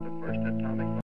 The first atomic